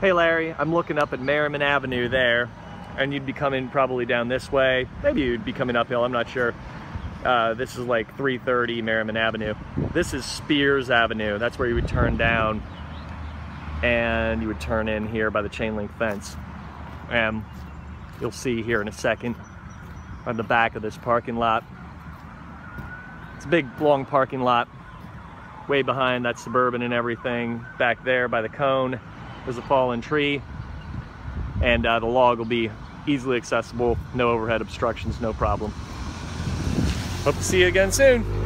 Hey Larry, I'm looking up at Merriman Avenue there, and you'd be coming probably down this way. Maybe you'd be coming uphill, I'm not sure. Uh, this is like 330 Merriman Avenue. This is Spears Avenue. That's where you would turn down and you would turn in here by the chain link fence. And you'll see here in a second on the back of this parking lot. It's a big, long parking lot. Way behind that suburban and everything. Back there by the cone, there's a fallen tree. And uh, the log will be easily accessible, no overhead obstructions, no problem. Hope to see you again soon.